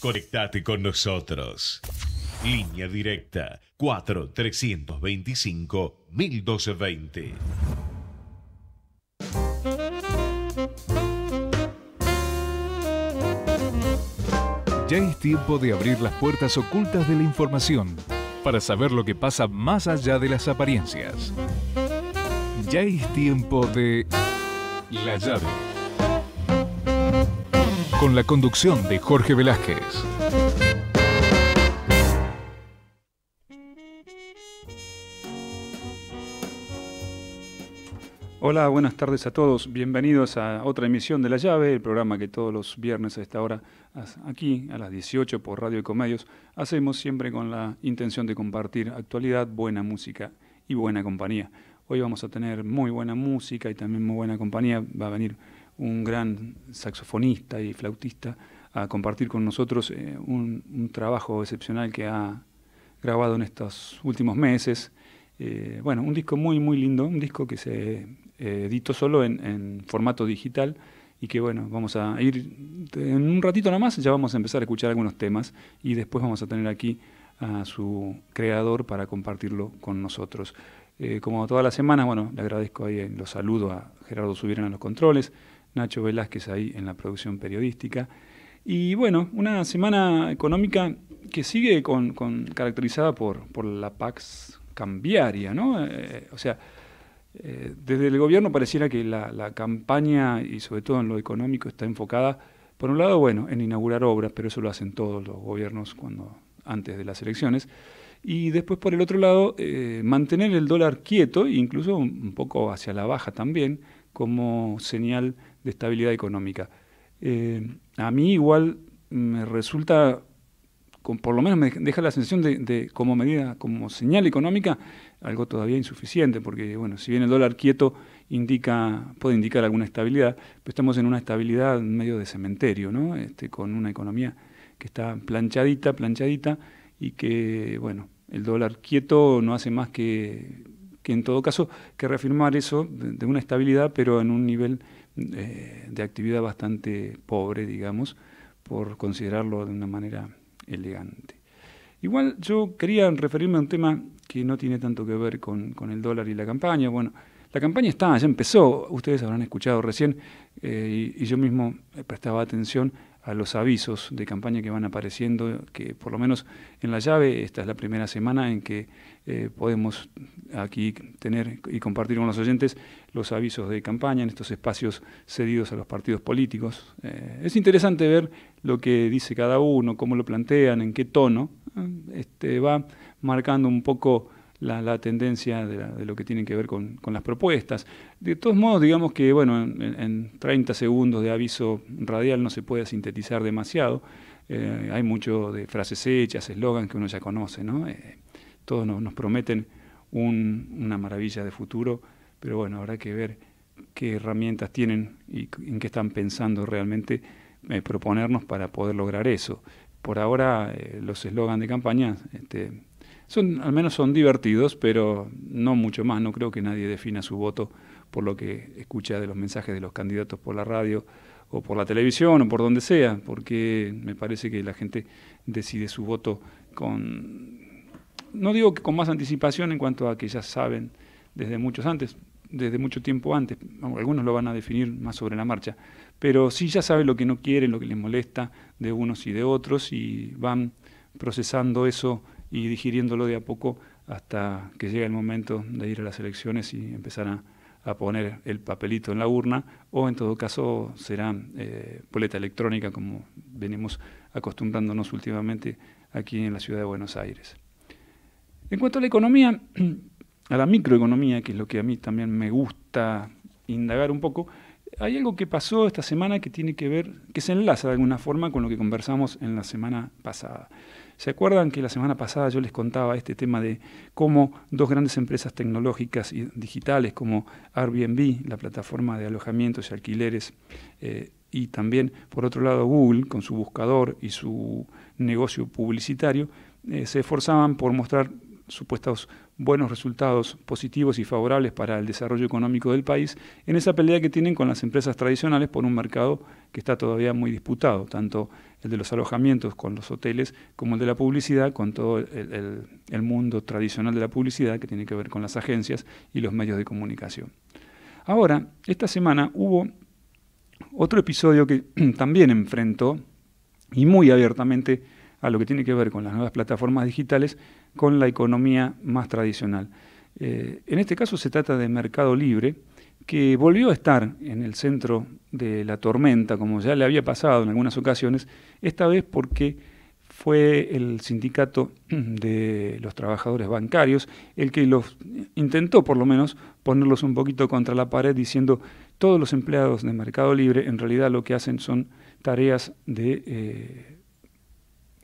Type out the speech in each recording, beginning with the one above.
Conectate con nosotros. Línea directa 4 325 1220. Ya es tiempo de abrir las puertas ocultas de la información para saber lo que pasa más allá de las apariencias. Ya es tiempo de La llave. Con la conducción de Jorge Velázquez. Hola, buenas tardes a todos. Bienvenidos a otra emisión de La Llave, el programa que todos los viernes a esta hora, aquí a las 18 por Radio Ecomedios, hacemos siempre con la intención de compartir actualidad, buena música y buena compañía. Hoy vamos a tener muy buena música y también muy buena compañía. Va a venir un gran saxofonista y flautista a compartir con nosotros eh, un, trabajo excepcional que ha grabado en estos últimos meses. Eh, bueno, un disco muy, muy lindo, un disco que se eh, edito solo en, formato digital y que bueno, vamos a ir en un ratito nomás, ya vamos a empezar a escuchar algunos temas y después vamos a tener aquí a su creador para compartirlo con nosotros. Como todas las semanas, bueno, le agradezco ahí, los saludo a Gerardo Subieran en los controles, Nacho Velázquez ahí en la producción periodística. Y bueno, una semana económica que sigue con, caracterizada por, por la Pax cambiaria, ¿no? Eh, o sea, eh, desde el gobierno pareciera que la, campaña, y sobre todo en lo económico, está enfocada, por un lado, bueno, en inaugurar obras, pero eso lo hacen todos los gobiernos cuando antes de las elecciones. Y después, por el otro lado, eh, mantener el dólar quieto, incluso un poco hacia la baja también, como señal de estabilidad económica. Eh, a mí igual me resulta, por lo menos me deja la sensación de, de, como medida, como señal económica, algo todavía insuficiente, porque bueno, si bien el dólar quieto indica, puede indicar alguna estabilidad, pero estamos en una estabilidad medio de cementerio, ¿no? Este, con una economía que está planchadita, planchadita, y que bueno, el dólar quieto no hace más que, que en todo caso, que reafirmar eso de, una estabilidad, pero en un nivel eh, de actividad bastante pobre, digamos, por considerarlo de una manera elegante. Igual yo quería referirme a un tema que no tiene tanto que ver con, el dólar y la campaña. Bueno, la campaña está, ya empezó, ustedes habrán escuchado recién, eh, y, yo mismo prestaba atención a los avisos de campaña que van apareciendo, que por lo menos en la llave, esta es la primera semana en que eh, podemos aquí tener y compartir con los oyentes los avisos de campaña en estos espacios cedidos a los partidos políticos. Eh, es interesante ver lo que dice cada uno, cómo lo plantean, en qué tono. Este, va marcando un poco la, tendencia de, lo que tiene que ver con, las propuestas. De todos modos, digamos que bueno, en, 30 segundos de aviso radial no se puede sintetizar demasiado. Eh, hay mucho de frases hechas, eslogans que uno ya conoce, ¿no? Eh, todos nos, prometen una maravilla de futuro, pero bueno, habrá que ver qué herramientas tienen y en qué están pensando realmente eh, proponernos para poder lograr eso. Por ahora, los eslogans de campaña este, son, al menos son divertidos, pero no mucho más. No creo que nadie defina su voto por lo que escucha de los mensajes de los candidatos por la radio o por la televisión o por donde sea, porque me parece que la gente decide su voto con, no digo que con más anticipación en cuanto a que ya saben desde muchos antes, desde mucho tiempo antes, algunos lo van a definir más sobre la marcha, pero sí ya saben lo que no quieren, lo que les molesta de unos y de otros y van procesando eso y digiriéndolo de a poco hasta que llegue el momento de ir a las elecciones y empezar a, poner el papelito en la urna, o en todo caso será eh, boleta electrónica como venimos acostumbrándonos últimamente aquí en la ciudad de Buenos Aires. En cuanto a la economía, a la microeconomía, que es lo que a mí también me gusta indagar un poco, hay algo que pasó esta semana que tiene que ver, que se enlaza de alguna forma con lo que conversamos en la semana pasada. ¿Se acuerdan que la semana pasada yo les contaba este tema de cómo dos grandes empresas tecnológicas y digitales como Airbnb, la plataforma de alojamientos y alquileres, eh, y también por otro lado Google con su buscador y su negocio publicitario, eh, se esforzaban por mostrar supuestos buenos resultados positivos y favorables para el desarrollo económico del país, en esa pelea que tienen con las empresas tradicionales por un mercado que está todavía muy disputado, tanto el de los alojamientos con los hoteles como el de la publicidad con todo el, mundo tradicional de la publicidad que tiene que ver con las agencias y los medios de comunicación. Ahora, esta semana hubo otro episodio que también enfrentó y muy abiertamente a lo que tiene que ver con las nuevas plataformas digitales, con la economía más tradicional. Eh, en este caso se trata de Mercado Libre, que volvió a estar en el centro de la tormenta, como ya le había pasado en algunas ocasiones, esta vez porque fue el sindicato de los trabajadores bancarios el que los intentó por lo menos ponerlos un poquito contra la pared diciendo todos los empleados de Mercado Libre en realidad lo que hacen son tareas de eh,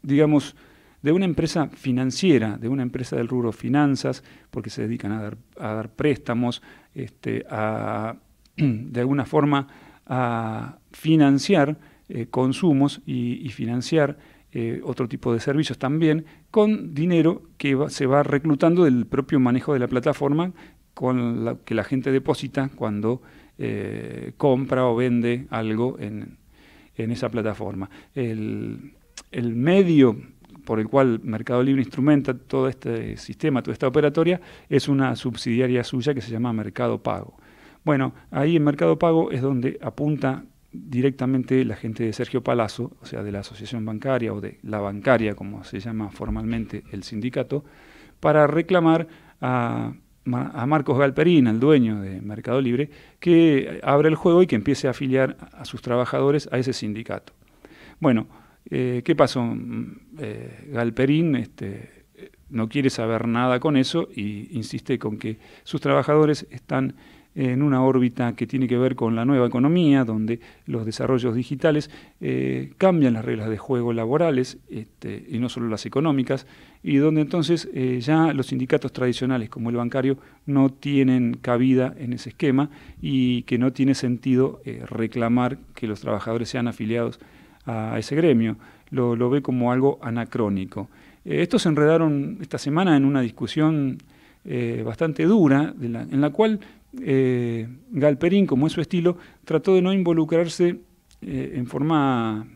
digamos, de una empresa financiera, de una empresa del rubro finanzas, porque se dedican a dar, a dar préstamos, este, a, de alguna forma a financiar eh, consumos y, financiar eh, otro tipo de servicios también con dinero que se va reclutando del propio manejo de la plataforma con que la gente deposita cuando eh, compra o vende algo en, en esa plataforma. El, el medio por el cual Mercado Libre instrumenta todo este sistema, toda esta operatoria, es una subsidiaria suya que se llama Mercado Pago. Bueno, ahí en Mercado Pago es donde apunta directamente la gente de Sergio Palazzo, o sea, de la Asociación Bancaria o de la bancaria, como se llama formalmente el sindicato, para reclamar a, Marcos Galperín, el dueño de Mercado Libre, que abra el juego y que empiece a afiliar a sus trabajadores a ese sindicato. Bueno, eh, ¿Qué pasó? Mm, eh, Galperín este, no quiere saber nada con eso y insiste con que sus trabajadores están en una órbita que tiene que ver con la nueva economía, donde los desarrollos digitales eh, cambian las reglas de juego laborales este, y no solo las económicas, y donde entonces ya los sindicatos tradicionales como el bancario no tienen cabida en ese esquema y que no tiene sentido reclamar que los trabajadores sean afiliados a ese gremio, lo, ve como algo anacrónico. Eh, estos se enredaron esta semana en una discusión eh, bastante dura, en la cual eh, Galperín, como es su estilo, trató de no involucrarse en forma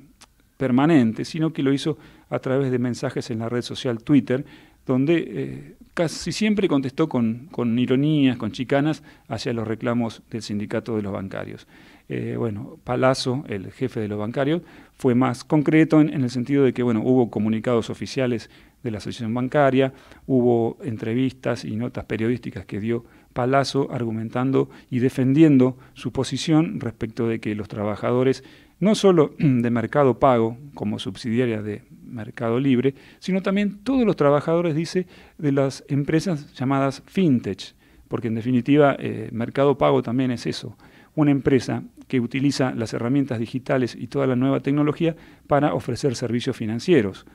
permanente, sino que lo hizo a través de mensajes en la red social Twitter, donde casi siempre contestó con, con, ironías, con chicanas hacia los reclamos del sindicato de los bancarios. Eh, bueno, Palazzo, el jefe de los bancarios, fue más concreto en, el sentido de que bueno, hubo comunicados oficiales de la asociación bancaria, hubo entrevistas y notas periodísticas que dio Palazzo argumentando y defendiendo su posición respecto de que los trabajadores, no solo de Mercado Pago como subsidiaria de Mercado Libre, sino también todos los trabajadores, dice, de las empresas llamadas fintech, porque en definitiva eh, Mercado Pago también es eso, una empresa que utiliza las herramientas digitales y toda la nueva tecnología para ofrecer servicios financieros.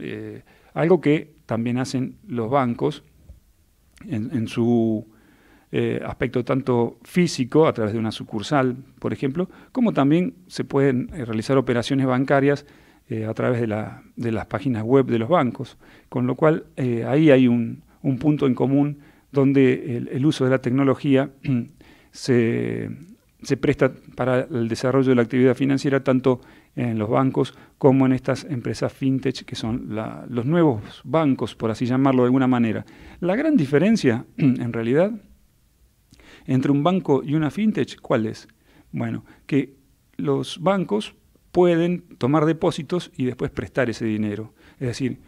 Eh, algo que también hacen los bancos en, su eh, aspecto tanto físico, a través de una sucursal, por ejemplo, como también se pueden eh, realizar operaciones bancarias a través de, las páginas web de los bancos. Con lo cual, ahí hay un, punto en común donde el uso de la tecnología se se presta para el desarrollo de la actividad financiera tanto en los bancos como en estas empresas fintech que son los nuevos bancos, por así llamarlo de alguna manera. La gran diferencia, en realidad, entre un banco y una fintech, ¿cuál es? Bueno, que los bancos pueden tomar depósitos y después prestar ese dinero. Es decir,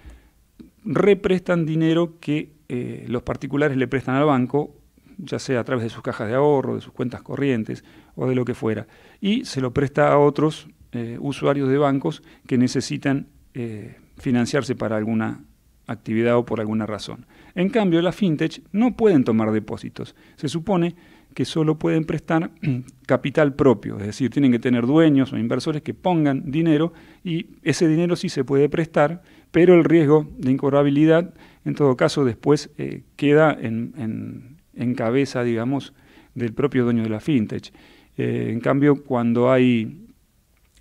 represtan dinero que eh, los particulares le prestan al banco ya sea a través de sus cajas de ahorro, de sus cuentas corrientes o de lo que fuera, y se lo presta a otros eh, usuarios de bancos que necesitan eh, financiarse para alguna actividad o por alguna razón. En cambio, las fintech no pueden tomar depósitos. Se supone que solo pueden prestar capital propio, es decir, tienen que tener dueños o inversores que pongan dinero y ese dinero sí se puede prestar, pero el riesgo de incobrabilidad, en todo caso, después eh, queda en en cabeza, digamos, del propio dueño de la fintech. Eh, en cambio, cuando hay,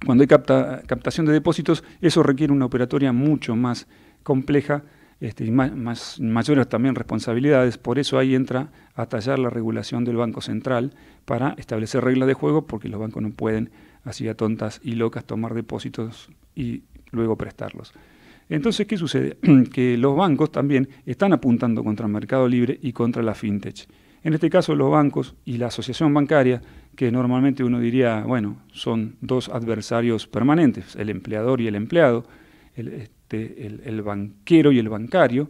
cuando hay captación de depósitos, eso requiere una operatoria mucho más compleja este, y más, mayores también responsabilidades. Por eso ahí entra a tallar la regulación del Banco Central para establecer reglas de juego, porque los bancos no pueden, así a tontas y locas, tomar depósitos y luego prestarlos. Entonces, ¿qué sucede? que los bancos también están apuntando contra el mercado libre y contra la fintech. En este caso, los bancos y la asociación bancaria, que normalmente uno diría, bueno, son dos adversarios permanentes, el empleador y el empleado, el, este, banquero y el bancario,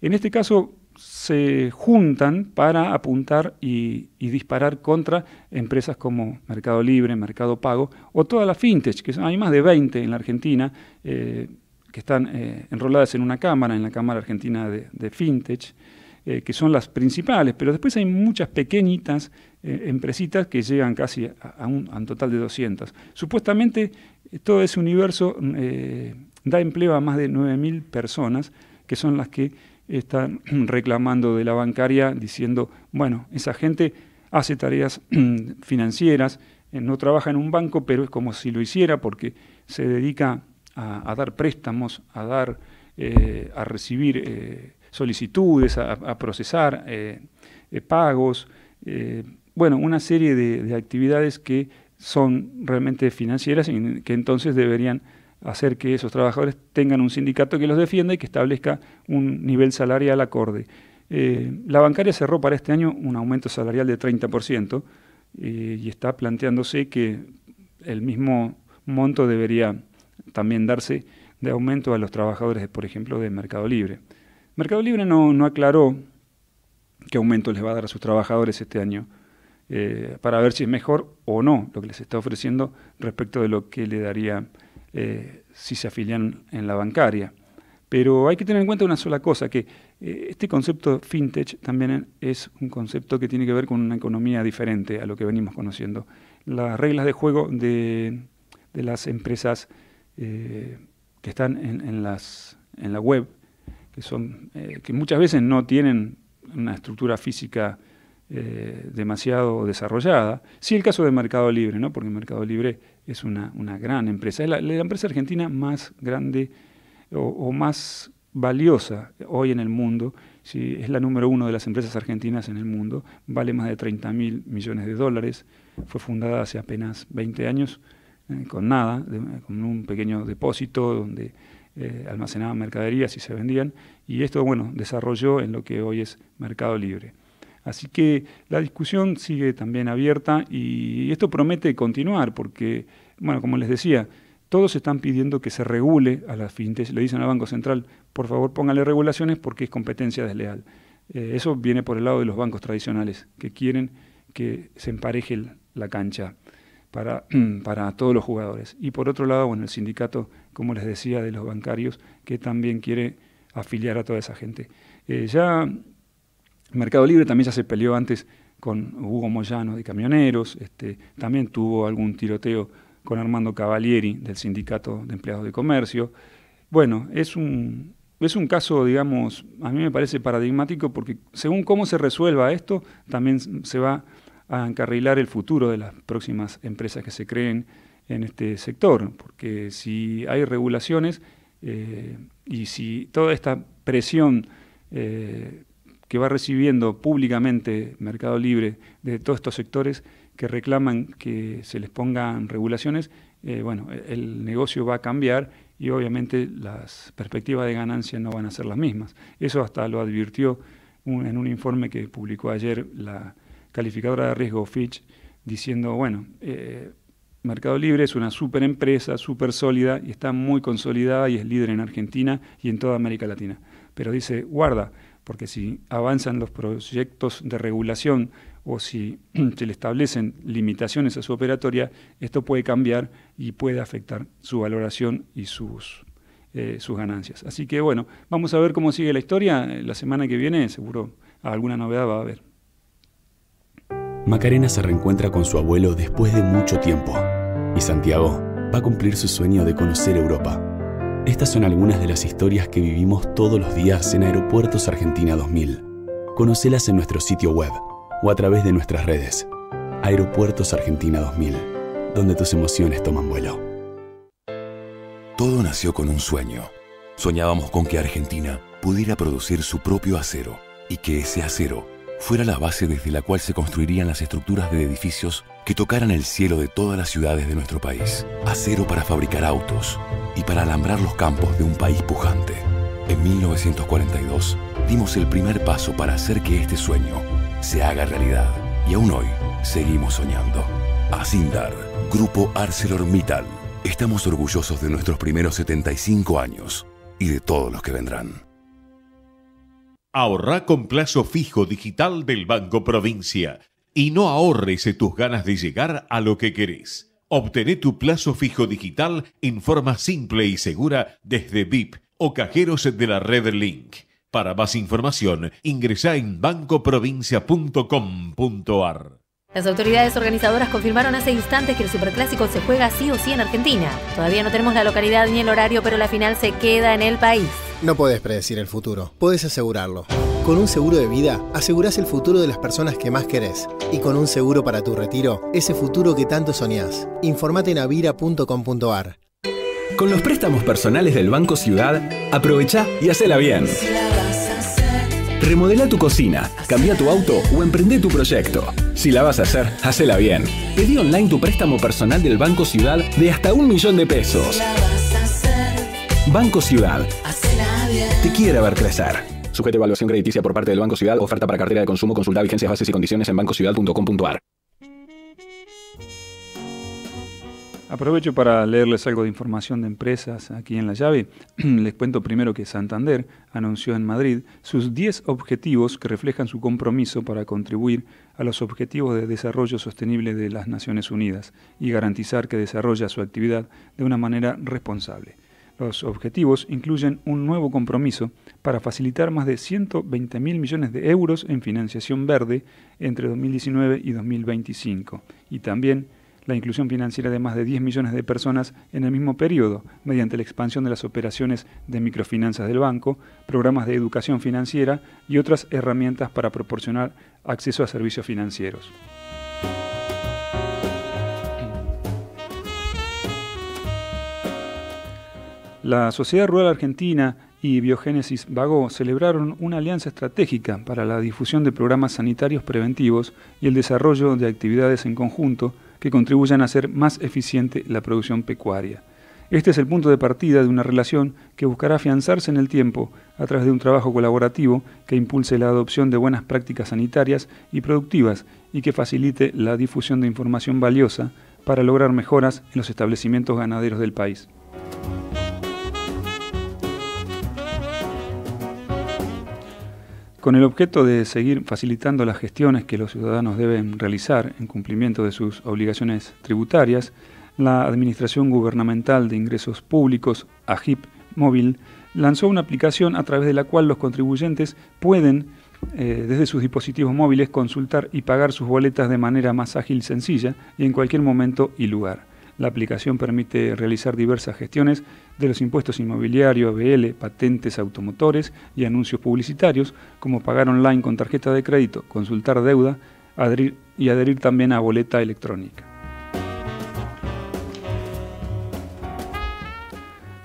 en este caso se juntan para apuntar y, disparar contra empresas como Mercado Libre, Mercado Pago o todas las fintech, que hay más de 20 en la Argentina eh, que están eh, enroladas en una cámara, en la Cámara Argentina de, Fintech, eh, que son las principales, pero después hay muchas pequeñitas empresitas que llegan casi a, un, a, un, total de 200. Supuestamente todo ese universo da empleo a más de 9.000 personas, que son las que están reclamando de la bancaria diciendo, bueno, esa gente hace tareas financieras, eh, no trabaja en un banco, pero es como si lo hiciera porque se dedica a, dar préstamos, a dar, eh, a recibir eh, solicitudes, a, procesar pagos, bueno, una serie de, de, actividades que son realmente financieras y que entonces deberían hacer que esos trabajadores tengan un sindicato que los defienda y que establezca un nivel salarial acorde. Eh, la bancaria cerró para este año un aumento salarial de 30% eh, y está planteándose que el mismo monto debería también darse de aumento a los trabajadores, por ejemplo, de Mercado Libre. Mercado Libre no, no aclaró qué aumento les va a dar a sus trabajadores este año eh, para ver si es mejor o no lo que les está ofreciendo respecto de lo que le daría eh, si se afilian en la bancaria. Pero hay que tener en cuenta una sola cosa, que eh, este concepto fintech también es un concepto que tiene que ver con una economía diferente a lo que venimos conociendo. Las reglas de juego de, las empresas eh, que están en, las, en la web, que, son, que muchas veces no tienen una estructura física demasiado desarrollada. Sí, el caso de Mercado Libre, ¿no? porque Mercado Libre es una, gran empresa. Es la, empresa argentina más grande o, más valiosa hoy en el mundo. es la número uno de las empresas argentinas en el mundo. Vale más de 30 mil millones de dólares. Fue fundada hace apenas 20 años eh, con nada, con un pequeño depósito donde eh, almacenaban mercaderías y se vendían. Y esto, bueno, desarrolló en lo que hoy es Mercado Libre. Así que la discusión sigue también abierta y esto promete continuar porque, bueno, como les decía, todos están pidiendo que se regule a las fintechs, le dicen al Banco Central, por favor póngale regulaciones porque es competencia desleal. Eh, eso viene por el lado de los bancos tradicionales, que quieren que se empareje la cancha para, para todos los jugadores. Y por otro lado, bueno, el sindicato, como les decía, de los bancarios, que también quiere afiliar a toda esa gente. Eh, ya Mercado Libre también ya se peleó antes con Hugo Moyano de Camioneros, este, también tuvo algún tiroteo con Armando Cavalieri del Sindicato de Empleados de Comercio. Bueno, es un, es un caso, digamos, a mí me parece paradigmático porque según cómo se resuelva esto, también se va a encarrilar el futuro de las próximas empresas que se creen en este sector, porque si hay regulaciones eh, y si toda esta presión eh, que va recibiendo públicamente Mercado Libre de todos estos sectores que reclaman que se les pongan regulaciones, eh, bueno, el negocio va a cambiar y obviamente las perspectivas de ganancia no van a ser las mismas. Eso hasta lo advirtió en un informe que publicó ayer la calificadora de riesgo Fitch, diciendo, bueno, eh, Mercado Libre es una super empresa, súper sólida y está muy consolidada y es líder en Argentina y en toda América Latina. Pero dice, guarda, porque si avanzan los proyectos de regulación o si se le establecen limitaciones a su operatoria, esto puede cambiar y puede afectar su valoración y sus, eh, sus ganancias. Así que bueno, vamos a ver cómo sigue la historia. La semana que viene seguro alguna novedad va a haber. Macarena se reencuentra con su abuelo después de mucho tiempo y Santiago va a cumplir su sueño de conocer Europa. Estas son algunas de las historias que vivimos todos los días en Aeropuertos Argentina 2000. Conocelas en nuestro sitio web o a través de nuestras redes. Aeropuertos Argentina 2000, donde tus emociones toman vuelo. Todo nació con un sueño. Soñábamos con que Argentina pudiera producir su propio acero y que ese acero fuera la base desde la cual se construirían las estructuras de edificios que tocaran el cielo de todas las ciudades de nuestro país. Acero para fabricar autos y para alambrar los campos de un país pujante. En 1942 dimos el primer paso para hacer que este sueño se haga realidad y aún hoy seguimos soñando. Asindar, Grupo ArcelorMittal. Estamos orgullosos de nuestros primeros 75 años y de todos los que vendrán. Ahorra con plazo fijo digital del Banco Provincia y no ahorres tus ganas de llegar a lo que querés. Obtené tu plazo fijo digital en forma simple y segura desde VIP o cajeros de la red Link. Para más información, ingresa en bancoprovincia.com.ar. Las autoridades organizadoras confirmaron hace instantes que el Superclásico se juega sí o sí en Argentina. Todavía no tenemos la localidad ni el horario, pero la final se queda en el país. No puedes predecir el futuro, puedes asegurarlo. Con un seguro de vida, asegurás el futuro de las personas que más querés. Y con un seguro para tu retiro, ese futuro que tanto soñás. Informate en avira.com.ar. Con los préstamos personales del Banco Ciudad, aprovecha y hacela bien. Remodela tu cocina, cambia tu auto o emprende tu proyecto. Si la vas a hacer, hacela bien. Pedí online tu préstamo personal del Banco Ciudad de hasta un millón de pesos. Banco Ciudad. Te quiere ver crecer. Sujete evaluación crediticia por parte del Banco Ciudad. Oferta para cartera de consumo. Consulta vigencias, bases y condiciones en bancociudad.com.ar. Aprovecho para leerles algo de información de empresas aquí en la llave. Les cuento primero que Santander anunció en Madrid sus 10 objetivos que reflejan su compromiso para contribuir a los objetivos de desarrollo sostenible de las Naciones Unidas y garantizar que desarrolla su actividad de una manera responsable. Los objetivos incluyen un nuevo compromiso para facilitar más de 120 mil millones de euros en financiación verde entre 2019 y 2025 y también la inclusión financiera de más de 10 millones de personas en el mismo periodo, mediante la expansión de las operaciones de microfinanzas del banco, programas de educación financiera y otras herramientas para proporcionar acceso a servicios financieros. La Sociedad Rural Argentina y Biogénesis Vago celebraron una alianza estratégica para la difusión de programas sanitarios preventivos y el desarrollo de actividades en conjunto contribuyan a hacer más eficiente la producción pecuaria. Este es el punto de partida de una relación que buscará afianzarse en el tiempo a través de un trabajo colaborativo que impulse la adopción de buenas prácticas sanitarias y productivas y que facilite la difusión de información valiosa para lograr mejoras en los establecimientos ganaderos del país. Con el objeto de seguir facilitando las gestiones que los ciudadanos deben realizar en cumplimiento de sus obligaciones tributarias, la Administración Gubernamental de Ingresos Públicos, AGIP Móvil, lanzó una aplicación a través de la cual los contribuyentes pueden, eh, desde sus dispositivos móviles, consultar y pagar sus boletas de manera más ágil y sencilla y en cualquier momento y lugar. La aplicación permite realizar diversas gestiones de los impuestos inmobiliarios, ABL, patentes automotores y anuncios publicitarios, como pagar online con tarjeta de crédito, consultar deuda y adherir también a boleta electrónica.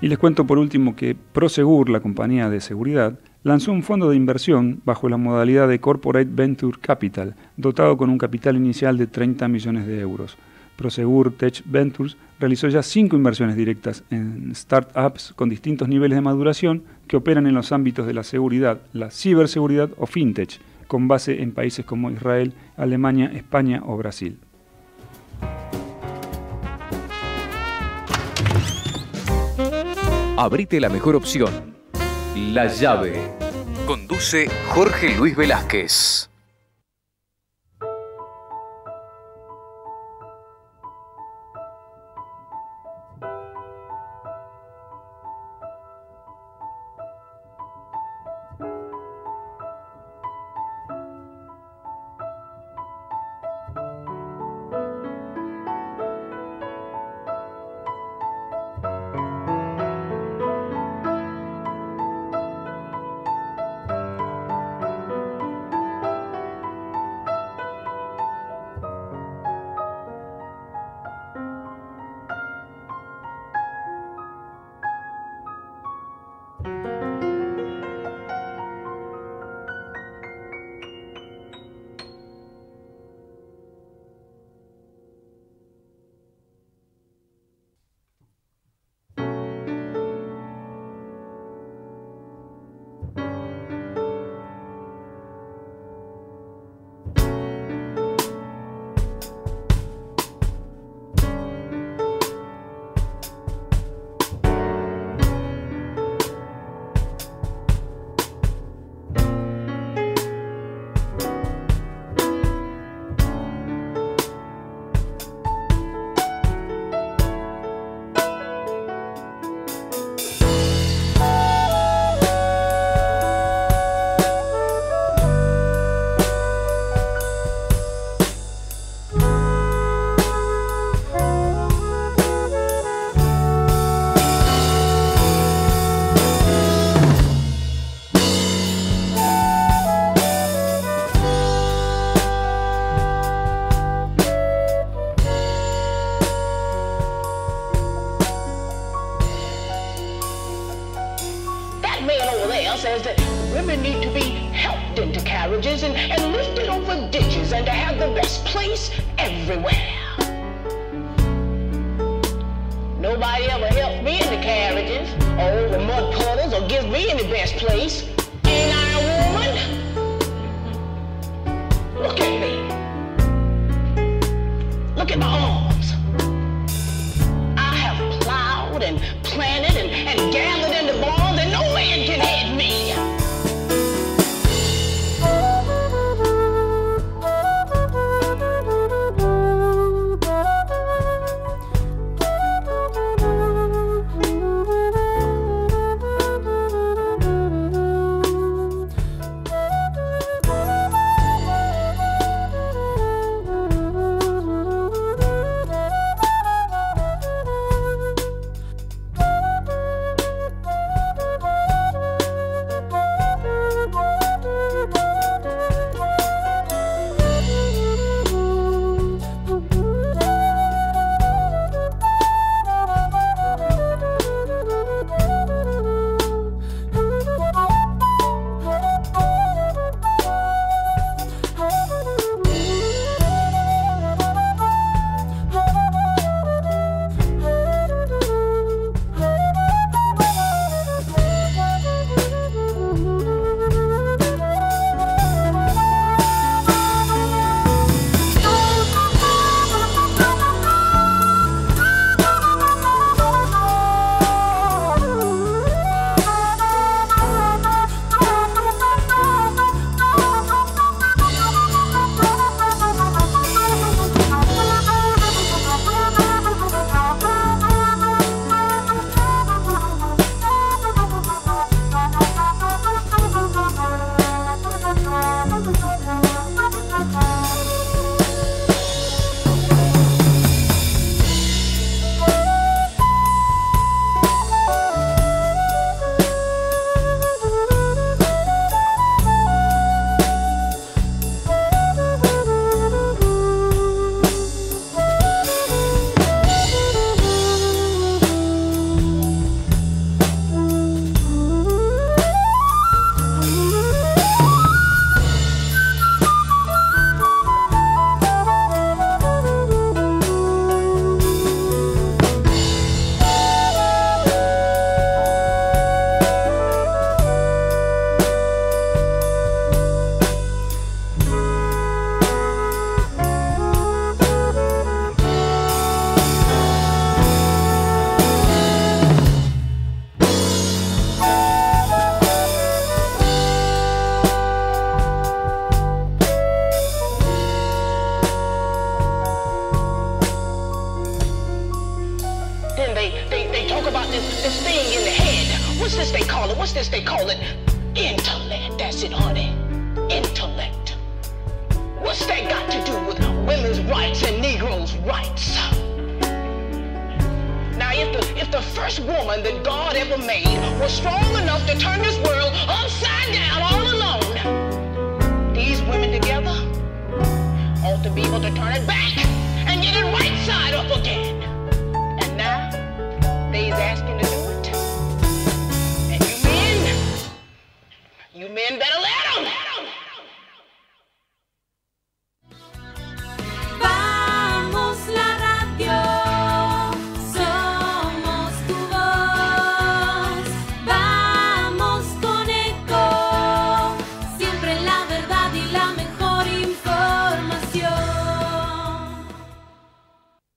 Y les cuento por último que Prosegur, la compañía de seguridad, lanzó un fondo de inversión bajo la modalidad de Corporate Venture Capital, dotado con un capital inicial de 30 millones de euros. Prosegur Tech Ventures realizó ya cinco inversiones directas en startups con distintos niveles de maduración que operan en los ámbitos de la seguridad, la ciberseguridad o fintech, con base en países como Israel, Alemania, España o Brasil. Abrite la mejor opción. La llave. Conduce Jorge Luis Velázquez.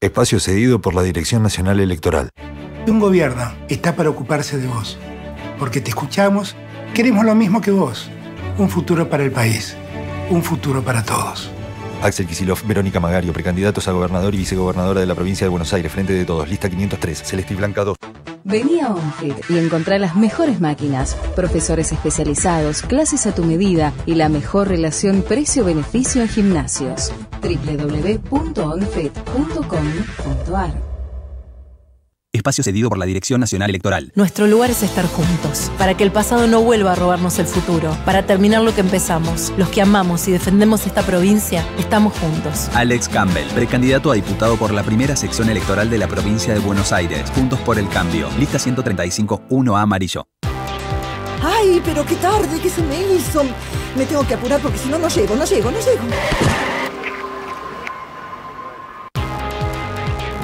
Espacio cedido por la Dirección Nacional Electoral. Un gobierno está para ocuparse de vos, porque te escuchamos, queremos lo mismo que vos. Un futuro para el país, un futuro para todos. Axel Kisilov, Verónica Magario, precandidatos a gobernador y vicegobernadora de la provincia de Buenos Aires, Frente de Todos, lista 503, Celeste y Blanca 2. Vení a OnFit y encontrá las mejores máquinas, profesores especializados, clases a tu medida y la mejor relación precio-beneficio en gimnasios. www.onfit.com.ar Espacio cedido por la Dirección Nacional Electoral. Nuestro lugar es estar juntos, para que el pasado no vuelva a robarnos el futuro, para terminar lo que empezamos. Los que amamos y defendemos esta provincia, estamos juntos. Alex Campbell, precandidato a diputado por la primera sección electoral de la provincia de Buenos Aires. Juntos por el cambio. Lista 135, 1A amarillo. Ay, pero qué tarde, ¿qué se me hizo? Me tengo que apurar porque si no, no llego, no llego, no llego.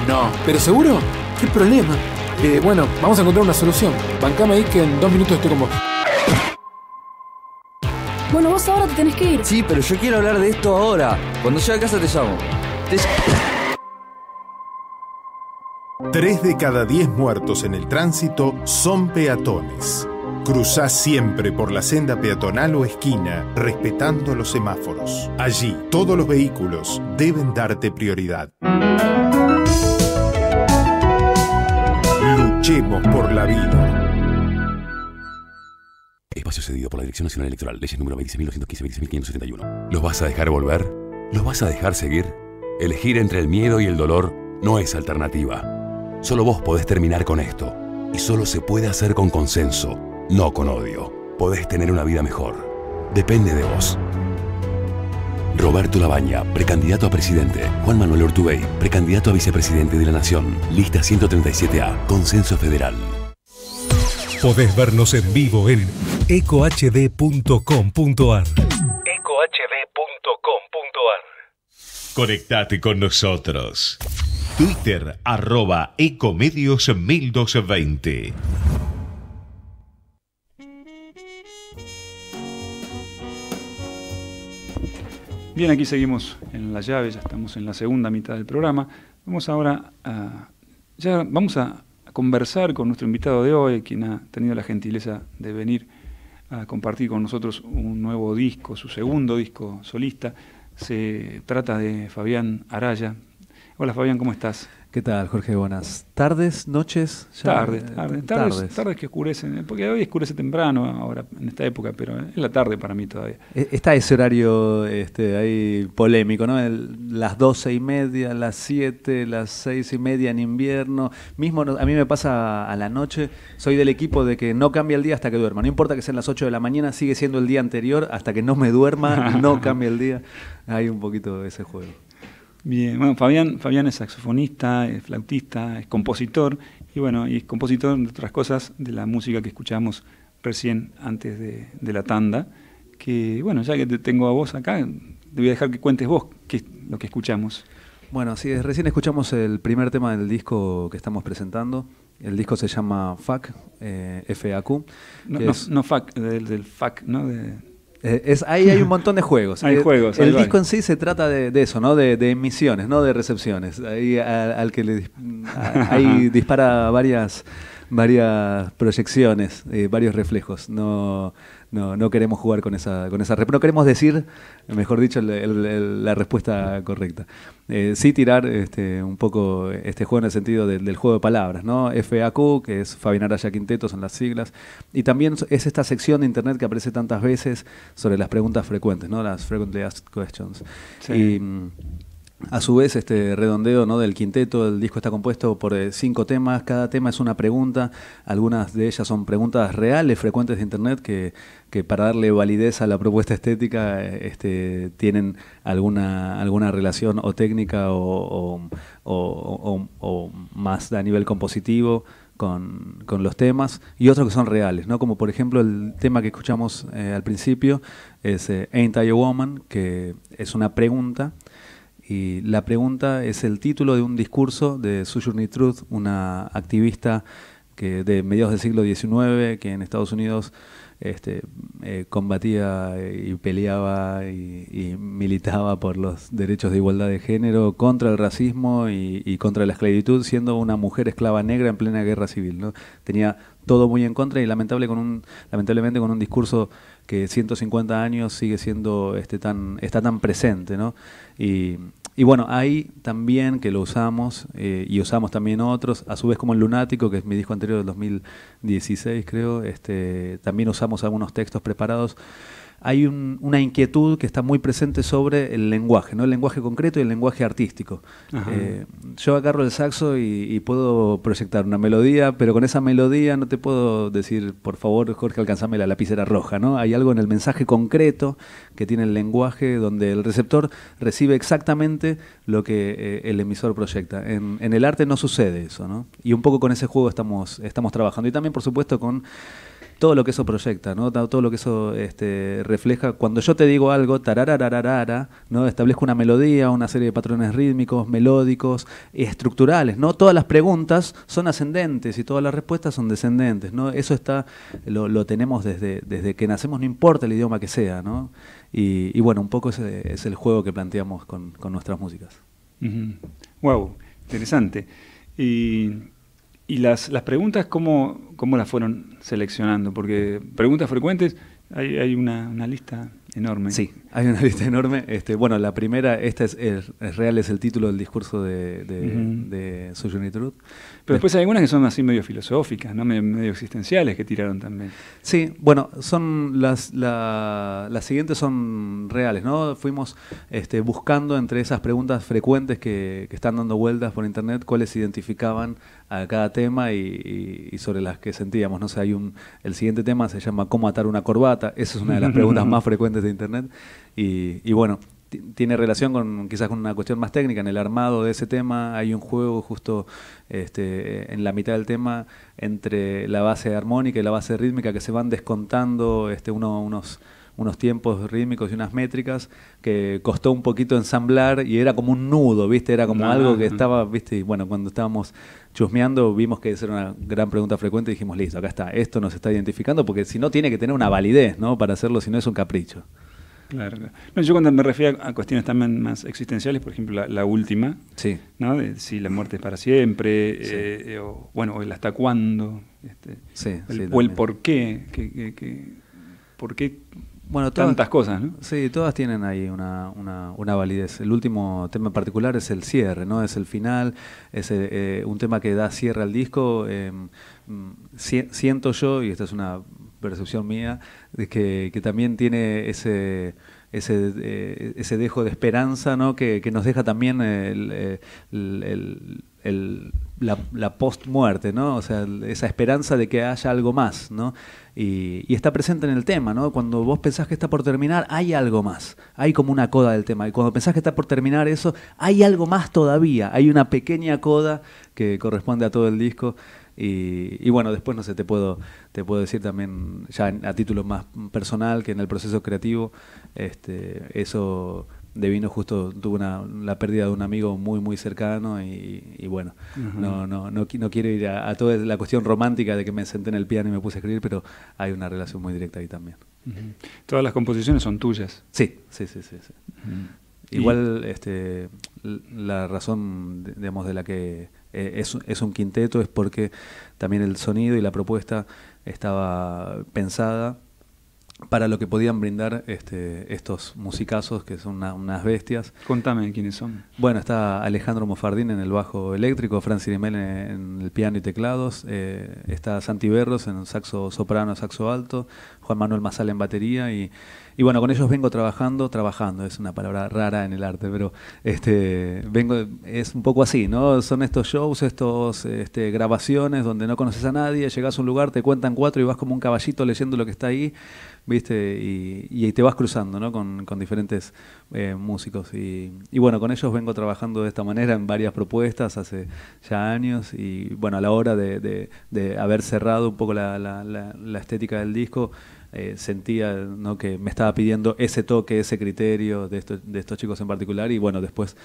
No. ¿Pero seguro? ¿Qué problema? Eh, bueno, vamos a encontrar una solución. Bancame ahí que en dos minutos estoy con vos. Bueno, vos ahora te tenés que ir. Sí, pero yo quiero hablar de esto ahora. Cuando llegue a casa te llamo. Te... Tres de cada diez muertos en el tránsito son peatones. Cruzá siempre por la senda peatonal o esquina, respetando los semáforos. Allí, todos los vehículos deben darte prioridad. Luchemos por la vida. Espacio cedido por la Dirección Nacional Electoral. Leyes número 20.215-20.571. ¿Los vas a dejar volver? ¿Los vas a dejar seguir? Elegir entre el miedo y el dolor no es alternativa. Solo vos podés terminar con esto. Y solo se puede hacer con consenso, no con odio. Podés tener una vida mejor. Depende de vos. Roberto Labaña, precandidato a presidente. Juan Manuel Ortubey, precandidato a vicepresidente de la Nación. Lista 137A, Consenso Federal. Podés vernos en vivo en ecohd.com.ar. ecohd.com.ar Conectate con nosotros. Twitter arroba Ecomedios 1220. Bien, aquí seguimos en la llave, ya estamos en la segunda mitad del programa. Vamos ahora a, ya vamos a conversar con nuestro invitado de hoy, quien ha tenido la gentileza de venir a compartir con nosotros un nuevo disco, su segundo disco solista. Se trata de Fabián Araya. Hola Fabián, ¿cómo estás? ¿Qué tal, Jorge? Buenas tardes, noches. Ya, tardes, tardes, tardes, tardes, que oscurecen, porque hoy oscurece temprano, ahora en esta época, pero es la tarde para mí todavía. E, está ese horario este, ahí polémico, ¿no? El, las doce y media, las siete, las seis y media en invierno. Mismo a mí me pasa a la noche, soy del equipo de que no cambia el día hasta que duerma. No importa que sean las ocho de la mañana, sigue siendo el día anterior, hasta que no me duerma, no cambia el día. Hay un poquito de ese juego. Bien, bueno, Fabián, Fabián es saxofonista, es flautista, es compositor y bueno, y es compositor de otras cosas de la música que escuchamos recién antes de, de la tanda. Que bueno, ya que te tengo a vos acá, te voy a dejar que cuentes vos qué es lo que escuchamos. Bueno, sí, recién escuchamos el primer tema del disco que estamos presentando. El disco se llama FAC, eh, F-A-Q. No, no FAC, del, del FAC, ¿no? De, eh, es, ahí hay un montón de juegos. hay el, juegos. El disco en sí se trata de, de eso, ¿no? De, de, emisiones, no de recepciones. Ahí al que le a, ahí dispara varias varias proyecciones, eh, varios reflejos. No, no, no queremos jugar con esa, con esa no queremos decir, mejor dicho, el, el, la respuesta correcta. Eh, sí tirar este, un poco este juego en el sentido de, del juego de palabras, ¿no? FAQ, que es Fabián Araya Quinteto, son las siglas, y también es esta sección de internet que aparece tantas veces sobre las preguntas frecuentes, ¿no? Las frequently asked questions. Sí. Y, a su vez, este redondeo ¿no? del quinteto, el disco está compuesto por eh, cinco temas, cada tema es una pregunta, algunas de ellas son preguntas reales, frecuentes de Internet, que, que para darle validez a la propuesta estética este, tienen alguna, alguna relación o técnica o, o más a nivel compositivo. Con, con, los temas y otros que son reales, ¿no? como por ejemplo el tema que escuchamos eh, al principio es eh, Ain't I a Woman, que es una pregunta y la pregunta es el título de un discurso de Sojourner Truth, una activista que de mediados del siglo XIX, que en Estados Unidos este, eh, combatía y peleaba y, militaba por los derechos de igualdad de género, contra el racismo y, y, contra la esclavitud, siendo una mujer esclava negra en plena guerra civil. ¿no? Tenía todo muy en contra y lamentable con un, lamentablemente con un discurso que 150 años sigue siendo este, tan, está tan presente. ¿no? Y, y bueno, ahí también que lo usamos eh, y usamos también otros, a su vez como el Lunático, que es mi disco anterior del 2016 creo, este, también usamos algunos textos preparados. Hay un, una inquietud que está muy presente sobre el lenguaje, ¿no? el lenguaje concreto y el lenguaje artístico. Eh, yo agarro el saxo y, y, puedo proyectar una melodía, pero con esa melodía no te puedo decir, por favor, Jorge, alcanzame la lapicera roja. ¿no? Hay algo en el mensaje concreto que tiene el lenguaje donde el receptor recibe exactamente lo que eh, el emisor proyecta. En, en, el arte no sucede eso, ¿no? Y un poco con ese juego estamos, estamos trabajando. Y también, por supuesto, con todo lo que eso proyecta, ¿no? todo lo que eso este, refleja. Cuando yo te digo algo, tararararara, ¿no? establezco una melodía, una serie de patrones rítmicos, melódicos, estructurales. ¿no? Todas las preguntas son ascendentes y todas las respuestas son descendentes. ¿no? Eso está, lo, tenemos desde, desde que nacemos, no importa el idioma que sea. ¿no? Y, y bueno, un poco ese es el juego que planteamos con, con nuestras músicas. Wow, interesante. Y, y las, las preguntas, ¿cómo, ¿cómo las fueron seleccionando? Porque preguntas frecuentes, hay, hay una, una lista enorme. Sí, hay una lista enorme. Este, bueno, la primera, esta es, es, es real, es el título del discurso de, de, Sojourner Truth. Pero después hay algunas que son así medio filosóficas, ¿no? medio, medio existenciales que tiraron también. Sí, bueno, son las, la- las siguientes son reales, ¿no? Fuimos este, buscando entre esas preguntas frecuentes que, que están dando vueltas por internet cuáles se identificaban a cada tema y, y- y sobre las que sentíamos. No sé, hay un, el siguiente tema se llama ¿Cómo atar una corbata? Esa es una de las preguntas más frecuentes de internet. Y, y bueno, tiene relación con quizás con una cuestión más técnica. En el armado de ese tema hay un juego justo este, en la mitad del tema entre la base armónica y la base rítmica que se van descontando este, uno- unos, unos tiempos rítmicos y unas métricas que costó un poquito ensamblar y era como un nudo, ¿viste? Era como algo que estaba, ¿viste? Y bueno, cuando estábamos chusmeando vimos que esa era una gran pregunta frecuente y dijimos, listo, acá está, esto nos está identificando porque si no tiene que tener una validez, ¿no? Para hacerlo, si no es un capricho. Claro. claro. No, yo cuando me refiero a cuestiones también más existenciales, por ejemplo, la, la última, Sí. ¿no? De si la muerte es para siempre, eh, eh, o bueno, o el hasta cuándo, este, Sí, el- sí, o el por qué, que, que- que- por qué Bueno, todas- tantas cosas, ¿no? Sí, todas tienen ahí una, una, una validez. El último tema en particular es el cierre, ¿no? Es el final, es eh, eh, un tema que da cierre al disco. eh, mm, si- siento yo, y esta es una percepción mía, de que, también tiene ese ese, eh, ese dejo de esperanza, ¿no? Que, nos deja también la, la post-muerte, ¿no? O sea, esa esperanza de que haya algo más, ¿no? Y, y está presente en el tema, ¿no? Cuando vos pensás que está por terminar, hay algo más. Hay como una coda del tema. Y cuando pensás que está por terminar eso, hay algo más todavía. Hay una pequeña coda que corresponde a todo el disco. Y, y bueno, después no sé, te puedo, te puedo decir también, ya en- a título más personal, que en el proceso creativo, este, eso devino justo, tuve una, la pérdida de un amigo muy, muy cercano y, y bueno, Ujú. no, no, no, no quiero ir a, a toda la cuestión romántica de que me senté en el piano y me puse a escribir, pero hay una relación muy directa ahí también. Todas las composiciones son tuyas. Sí, sí, sí, sí. sí. Igual este, la razón, de- digamos, de la que eh, es, un- es un quinteto es porque también el sonido y la propuesta estaba pensada para lo que podían brindar este, estos musicazos que son una- unas bestias. Contame quiénes son. Bueno, está Alejandro Mofardín en el bajo eléctrico, Francis Rimel en, en el piano y teclados, eh, está Santi Berros en saxo soprano, saxo alto, Juan Manuel Mazal en batería y, y bueno, con ellos vengo trabajando, trabajando, es una palabra rara en el arte, pero este vengo es un poco así, ¿no? Son estos shows, estos este, grabaciones donde no conoces a nadie, llegas a un lugar, te cuentan cuatro y vas como un caballito leyendo lo que está ahí, ¿viste? Y, y te vas cruzando, ¿no? Con, con diferentes eh, músicos. Y, y bueno, con ellos vengo trabajando de esta manera en varias propuestas hace ya años. Y bueno, a la hora de, de- de haber cerrado un poco la, la- la- la estética del disco, eh, sentía ¿no? que me estaba pidiendo ese toque, ese criterio de, estos de estos chicos en particular. Y bueno, después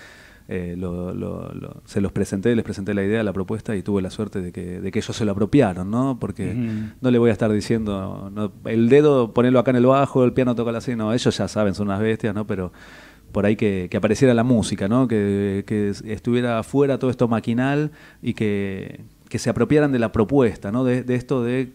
eh, lo- lo- lo- se los presenté, les presenté la idea, la propuesta y tuve la suerte de que, de que ellos se lo apropiaron, ¿no? Porque no le voy a estar diciendo, no, el dedo ponerlo acá en el bajo, el piano toca así, no, ellos ya saben, son unas bestias, ¿no? Pero por ahí que, que apareciera la música, ¿no? Que, que estuviera afuera todo esto maquinal y que, que se apropiaran de la propuesta, ¿no? De, de esto de,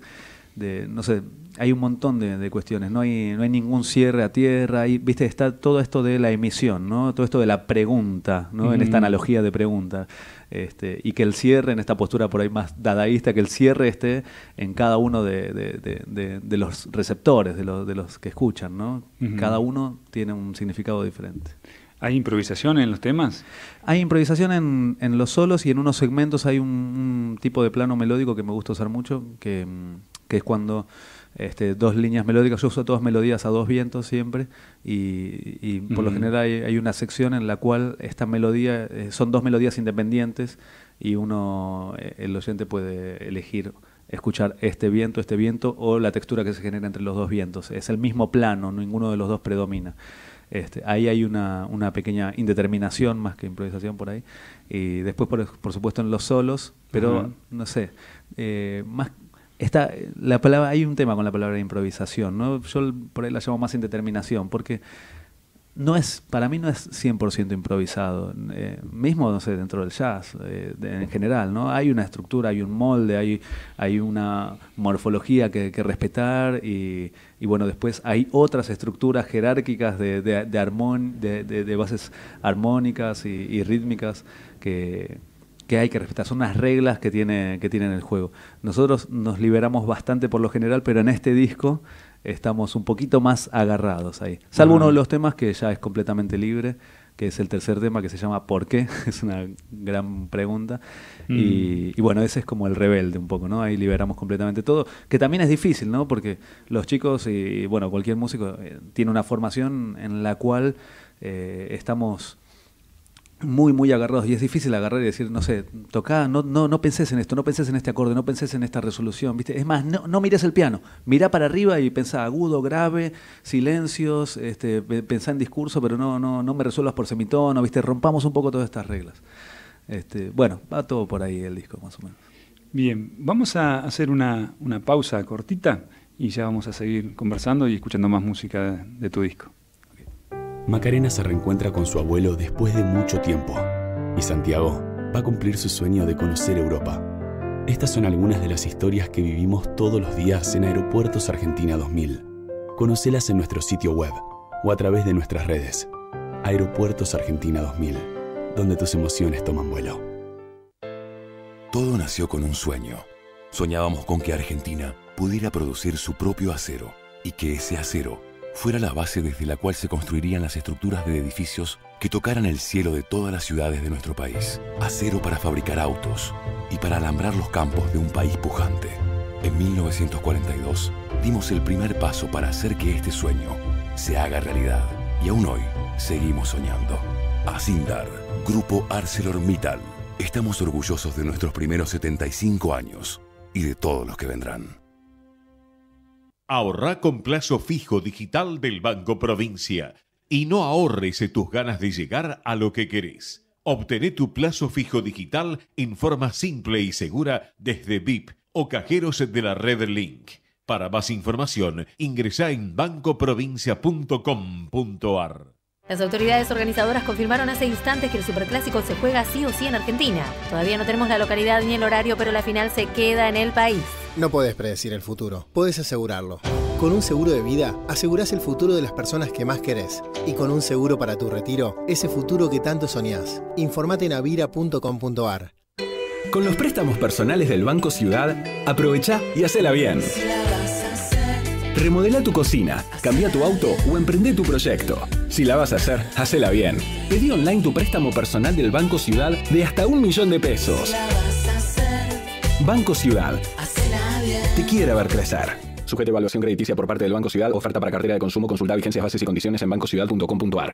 de, no sé, hay un montón de, de cuestiones, no hay, no hay ningún cierre a tierra, hay, viste, está todo esto de la emisión, ¿no? Todo esto de la pregunta, ¿no? En esta analogía de pregunta. Este, y que el cierre, en esta postura por ahí más dadaísta, que el cierre esté en cada uno de, los receptores, de los, de los que escuchan, ¿no? Cada uno tiene un significado diferente. ¿Hay improvisación en los temas? Hay improvisación en, en los solos y en unos segmentos hay un, un tipo de plano melódico que me gusta usar mucho, que, que es cuando este, dos líneas melódicas, yo uso todas melodías a dos vientos siempre, y, y por lo general hay, hay una sección en la cual esta melodía, eh, son dos melodías independientes y uno, eh, el oyente puede elegir escuchar este viento, este viento o la textura que se genera entre los dos vientos. Es el mismo plano, ninguno de los dos predomina. Este, ahí hay una, una, pequeña indeterminación más que improvisación por ahí. Y después, por, por supuesto, en los solos, pero no sé, eh, más está la palabra hay un tema con la palabra improvisación, ¿no? Yo por ahí la llamo más indeterminación, porque no es, para mí no es 100% improvisado, eh, mismo, no sé, dentro del jazz, eh, en general, ¿no? Hay una estructura, hay un molde, hay, hay una morfología que, respetar y, y, bueno, después hay otras estructuras jerárquicas de, de, de, armon- de bases armónicas y, y rítmicas que, que hay que respetar, son unas reglas que tiene, que tiene el juego. Nosotros nos liberamos bastante por lo general, pero en este disco estamos un poquito más agarrados ahí. Salvo uno de los temas que ya es completamente libre, que es el tercer tema que se llama ¿Por qué? Es una gran pregunta. Mm. Y, y bueno, ese es como el rebelde un poco, ¿no? Ahí liberamos completamente todo, que también es difícil, ¿no? Porque los chicos y, bueno, cualquier músico eh, tiene una formación en la cual eh, estamos muy, muy agarrados y es difícil agarrar y decir, no sé, tocá, no, no, no pensés en esto, no pensés en este acorde, no pensés en esta resolución, ¿viste? Es más, no, no mires el piano, mirá para arriba y pensá agudo, grave, silencios, este, pe- pensá en discurso, pero no, no, no me resuelvas por semitono, ¿viste? Rompamos un poco todas estas reglas. Este, bueno, va todo por ahí el disco, más o menos. Bien, vamos a hacer una, una pausa cortita y ya vamos a seguir conversando y escuchando más música de tu disco. Macarena se reencuentra con su abuelo después de mucho tiempo y Santiago va a cumplir su sueño de conocer Europa. Estas son algunas de las historias que vivimos todos los días en Aeropuertos Argentina 2000. Conocelas en nuestro sitio web o a través de nuestras redes. Aeropuertos Argentina 2000, donde tus emociones toman vuelo. Todo nació con un sueño. Soñábamos con que Argentina pudiera producir su propio acero y que ese acero fuera la base desde la cual se construirían las estructuras de edificios que tocaran el cielo de todas las ciudades de nuestro país. Acero para fabricar autos y para alambrar los campos de un país pujante. En 1942 dimos el primer paso para hacer que este sueño se haga realidad y aún hoy seguimos soñando. Asindar, Grupo ArcelorMittal. Estamos orgullosos de nuestros primeros 75 años y de todos los que vendrán. Ahorrá con plazo fijo digital del Banco Provincia y no ahorres tus ganas de llegar a lo que querés. Obtené tu plazo fijo digital en forma simple y segura desde VIP o cajeros de la red Link. Para más información, ingresá en bancoprovincia.com.ar. Las autoridades organizadoras confirmaron hace instantes que el Superclásico se juega sí o sí en Argentina. Todavía no tenemos la localidad ni el horario, pero la final se queda en el país. No podés predecir el futuro, podés asegurarlo. Con un seguro de vida, asegurás el futuro de las personas que más querés. Y con un seguro para tu retiro, ese futuro que tanto soñás. Informate en avira.com.ar. Con los préstamos personales del Banco Ciudad, aprovecha y hacela bien. Remodela tu cocina, cambia tu auto o emprende tu proyecto. Si la vas a hacer, hacela bien. Pedí online tu préstamo personal del Banco Ciudad de hasta un millón de pesos. Banco Ciudad. Te quiere ver crecer. Sujeto a evaluación crediticia por parte del Banco Ciudad. Oferta para cartera de consumo. Consulta vigencias, bases y condiciones en bancociudad.com.ar.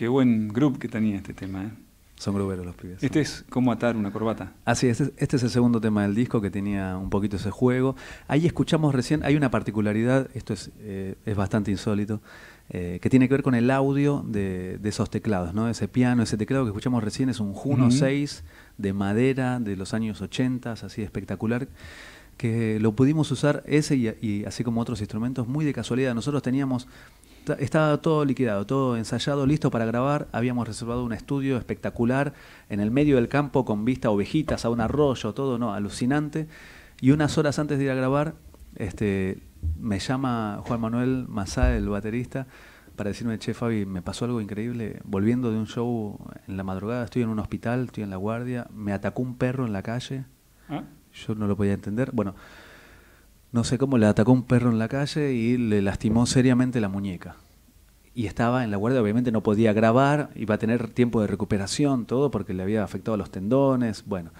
Qué buen grupo que tenía este tema. ¿eh? Son gruberos los pibes. Este es cómo atar una corbata. Así es, este, es el segundo tema del disco que tenía un poquito ese juego. Ahí escuchamos recién, hay una particularidad, esto es, eh, es bastante insólito, eh, que tiene que ver con el audio de, de esos teclados, ¿no? Ese piano, ese teclado que escuchamos recién es un Juno Ujú. 6 de madera de los años 80, así espectacular, que lo pudimos usar ese y, y así como otros instrumentos muy de casualidad. Nosotros teníamos estaba todo liquidado, todo ensayado, listo para grabar. Habíamos reservado un estudio espectacular en el medio del campo con vista a ovejitas, a un arroyo, todo, no, alucinante. Y unas horas antes de ir a grabar, este, me llama Juan Manuel Mazá, el baterista, para decirme, che, Fabi, me pasó algo increíble. Volviendo de un show en la madrugada, estoy en un hospital, estoy en la guardia, me atacó un perro en la calle. Ah. Yo no lo podía entender. Bueno, no sé cómo le atacó un perro en la calle y le lastimó seriamente la muñeca. Y estaba en la guardia, obviamente no podía grabar, iba a tener tiempo de recuperación, todo, porque le había afectado los tendones. Bueno,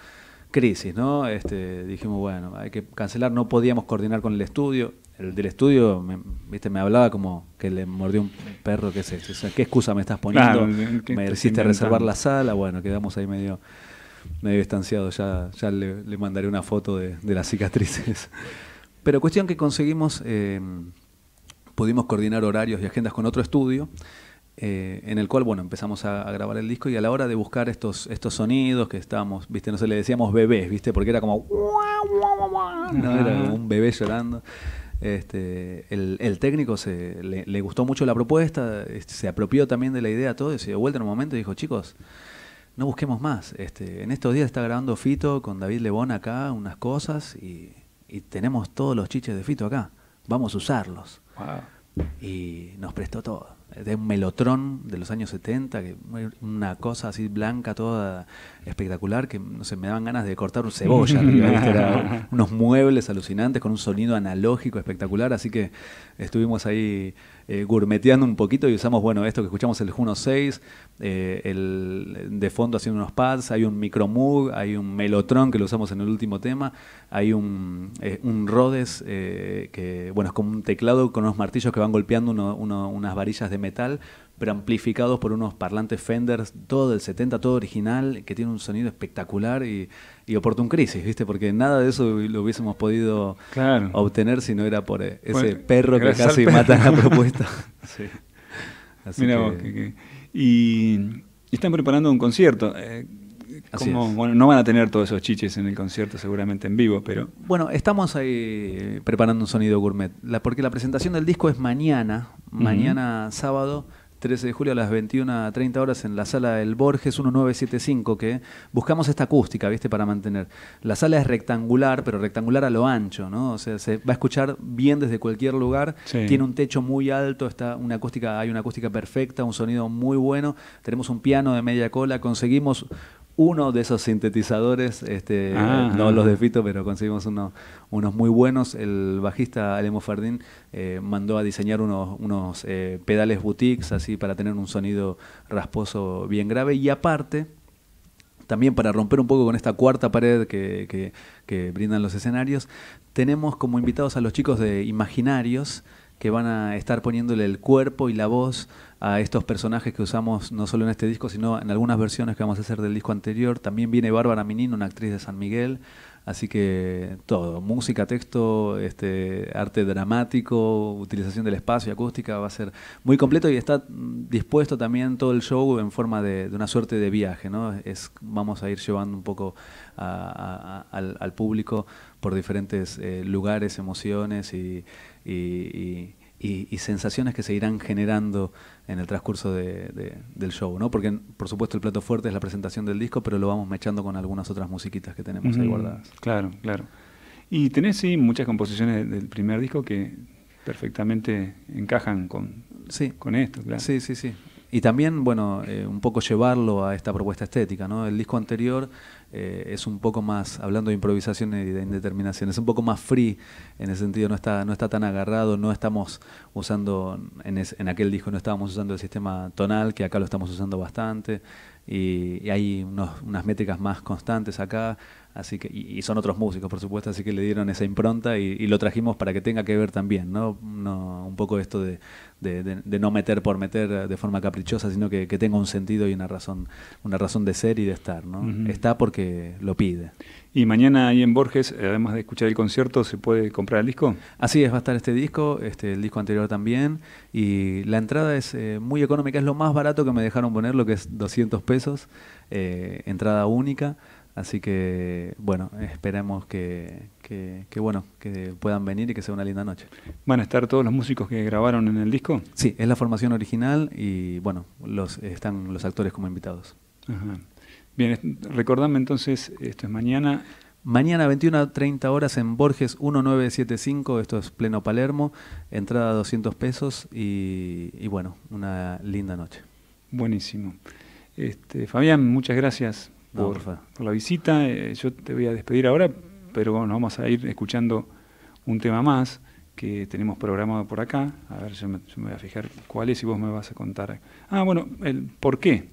crisis, ¿no? Este, dijimos, bueno, hay que cancelar, no podíamos coordinar con el estudio. El del estudio, me, viste, me hablaba como que le mordió un perro, ¿qué es esto? O sea, ¿qué excusa me estás poniendo? Claro, ¿qué me hiciste reservar la sala, bueno, quedamos ahí medio, medio distanciados, ya, ya le, le mandaré una foto de, de las cicatrices. Pero cuestión que conseguimos, eh, pudimos coordinar horarios y agendas con otro estudio, eh, en el cual, bueno, empezamos a, a grabar el disco y a la hora de buscar estos, estos sonidos que estábamos, viste, no sé, le decíamos bebés, viste, porque era como... No, era como un bebé llorando. Este, el, el técnico se, le, le gustó mucho la propuesta, este, se apropió también de la idea, todo, y se dio vuelta en un momento y dijo, chicos, no busquemos más. Este, en estos días está grabando Fito con David Lebón acá unas cosas y, y tenemos todos los chiches de Fito acá. Vamos a usarlos. Y nos prestó todo. De un melotrón de los años 70, que una cosa así blanca, toda espectacular, que no sé, me daban ganas de cortar un cebolla. arriba, ¿viste? Era unos muebles alucinantes con un sonido analógico espectacular, así que estuvimos ahí eh, gourmeteando un poquito y usamos, bueno, esto que escuchamos el Juno 6, eh, el, de fondo haciendo unos pads, hay un micro Moog, hay un Melotron que lo usamos en el último tema, hay un, eh, un Rhodes eh, que, bueno, es como un teclado con unos martillos que van golpeando uno- uno- unas varillas de metal, pero amplificados por unos parlantes Fender, todo del 70, todo original, que tiene un sonido espectacular y, y Opportune Crisis, ¿viste? Porque nada de eso lo hubiésemos podido Claro. obtener si no era por eh, ese Bueno, perro que casi perro. mata la propuesta. Sí. Así Mira que- vos, que- que- y, y están preparando un concierto. eh, como- bueno, no van a tener todos esos chiches en el concierto seguramente en vivo, pero Bueno, estamos ahí preparando un sonido gourmet, La- porque la presentación del disco es mañana, mañana sábado, 13 de julio a las 21.30 horas en la sala del Borges 1975, que buscamos esta acústica, ¿viste? Para mantener. La sala es rectangular, pero rectangular a lo ancho, ¿no? O sea, se va a escuchar bien desde cualquier lugar. Sí. Tiene un techo muy alto, está una acústica, hay una acústica perfecta, un sonido muy bueno. Tenemos un piano de media cola, conseguimos uno de esos sintetizadores, este, Ah, no ah. los de Fito, pero conseguimos uno- unos muy buenos. El bajista Alemo Fardín eh, mandó a diseñar unos, unos eh, pedales boutiques así para tener un sonido rasposo bien grave. Y aparte, también para romper un poco con esta cuarta pared que, que- que brindan los escenarios, tenemos como invitados a los chicos de Imaginarios que van a estar poniéndole el cuerpo y la voz a estos personajes que usamos no solo en este disco, sino en algunas versiones que vamos a hacer del disco anterior. También viene Bárbara Minino, una actriz de San Miguel. Así que todo, música, texto, este, arte dramático, utilización del espacio, acústica, va a ser muy completo y está dispuesto también todo el show en forma de, una suerte de viaje, ¿no? Es, vamos a ir llevando un poco a- al, al público por diferentes eh, lugares, emociones y, y- y- y- y sensaciones que se irán generando en el transcurso de- de- del show, ¿no? Porque por supuesto el plato fuerte es la presentación del disco, pero lo vamos mechando con algunas otras musiquitas que tenemos ahí Ujú, guardadas. Claro, claro. Y tenés sí muchas composiciones del primer disco que perfectamente encajan con, Sí. con esto, claro. Sí, sí, sí. Y también, bueno, eh, un poco llevarlo a esta propuesta estética, ¿no? El disco anterior eh, es un poco más, hablando de improvisación y de indeterminación, es un poco más free, en ese sentido no está, no está tan agarrado, no estamos usando, en, es- en aquel disco no estábamos usando el sistema tonal, que acá lo estamos usando bastante, y, y hay unos- unas métricas más constantes acá, así que y, y son otros músicos, por supuesto, así que le dieron esa impronta y, y lo trajimos para que tenga que ver también, ¿no? No, un poco esto de, de- de- de no meter por meter de forma caprichosa, sino que, que tenga un sentido y una razón, una razón de ser y de estar, ¿no? Está porque lo pide. Y mañana ahí en Borges, además de escuchar el concierto, ¿se puede comprar el disco? Así es, va a estar este disco, este, el disco anterior también, y la entrada es eh, muy económica, es lo más barato que me dejaron poner, lo que es 200 pesos, eh, entrada única, así que bueno, esperemos que, que, que, bueno, que puedan venir y que sea una linda noche. ¿Van a estar todos los músicos que grabaron en el disco? Sí, es la formación original y bueno, los, están los actores como invitados. Ajá. Bien, recordame entonces, esto es mañana. Mañana 21 a 30 horas en Borges 1975, esto es pleno Palermo, entrada 200 pesos y, y bueno, una linda noche. Buenísimo. Este, Fabián, muchas gracias No, por, por la visita. Eh, yo te voy a despedir ahora, pero bueno, vamos a ir escuchando un tema más que tenemos programado por acá. A ver, yo me, yo me voy a fijar cuál es y vos me vas a contar. Ah, bueno, el por qué.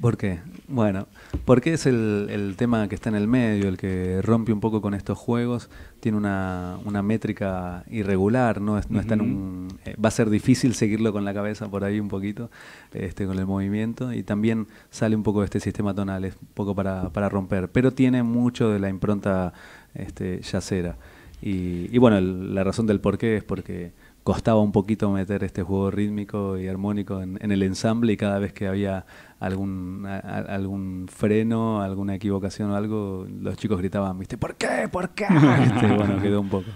¿Por qué? Bueno, porque es el, el tema que está en el medio, el que rompe un poco con estos juegos, tiene una, una métrica irregular, no, es, no está en un, eh, va a ser difícil seguirlo con la cabeza por ahí un poquito, este, con el movimiento, y también sale un poco de este sistema tonal, es un poco para, para romper, pero tiene mucho de la impronta este, yacera. Y, y bueno, el- la razón del por qué es porque costaba un poquito meter este juego rítmico y armónico en, en el ensamble y cada vez que había algún, a- algún freno, alguna equivocación o algo, los chicos gritaban, ¿viste? ¿Por qué? ¿Por qué? Este, bueno, quedó un poco.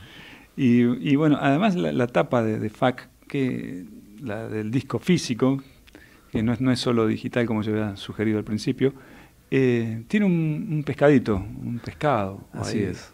Y, y bueno, además la, la tapa de, de FAC, que la del disco físico, que no es, no es solo digital como yo había sugerido al principio, eh, tiene un, un pescadito, un pescado. Así ahí. es.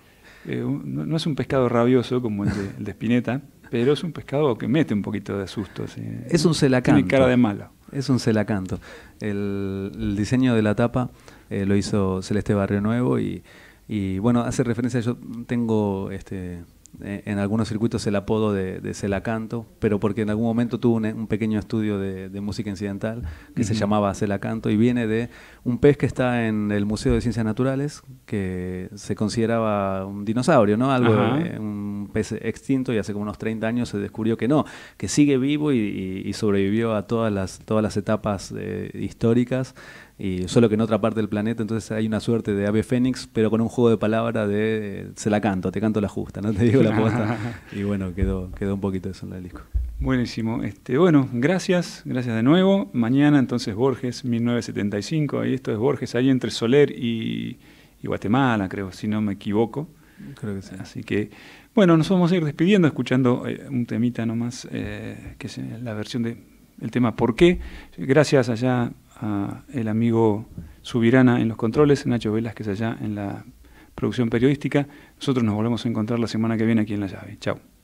Eh, un- no, no es un pescado rabioso como el de, el de Spinetta, pero es un pescado que mete un poquito de susto. sí. Es un celacanto. Tiene cara de malo. Es un celacanto. El, el diseño de la tapa eh, lo hizo Celeste Barrio Nuevo y, y, bueno, hace referencia, yo tengo este, en algunos circuitos el apodo de, de celacanto, pero porque en algún momento tuve un, un pequeño estudio de, de música incidental que se llamaba celacanto y viene de un pez que está en el Museo de Ciencias Naturales que se consideraba un dinosaurio, ¿no? Algo, eh, un pez extinto y hace como unos 30 años se descubrió que no, que sigue vivo y, y- y sobrevivió a todas las, todas las etapas eh, históricas, y solo que en otra parte del planeta, entonces hay una suerte de ave fénix, pero con un juego de palabra de se la canto, te canto la justa, no te digo la posta. y bueno, quedó, quedó un poquito eso en el disco. Buenísimo. Este, bueno, gracias, gracias de nuevo. Mañana entonces Borges 1975, ahí esto es Borges, ahí entre Soler y, y Guatemala, creo, si no me equivoco. Creo que sí. Así que, bueno, nos vamos a ir despidiendo escuchando eh, un temita nomás, eh, que es la versión de el tema ¿Por qué? Gracias allá a el amigo Subirana en los controles, Nacho Velázquez allá en la producción periodística. Nosotros nos volvemos a encontrar la semana que viene aquí en La Llave. Chao.